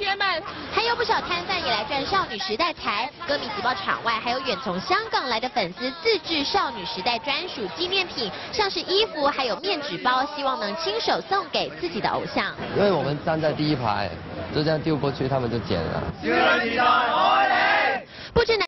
学们。还有不少摊贩也来赚少女时代财。歌迷集报场外，还有远从香港来的粉丝自制少女时代专属纪念品，像是衣服，还有面纸包，希望能亲手送给自己的偶像。因为我们站在第一排，就这样丢过去，他们就捡了。不知哪。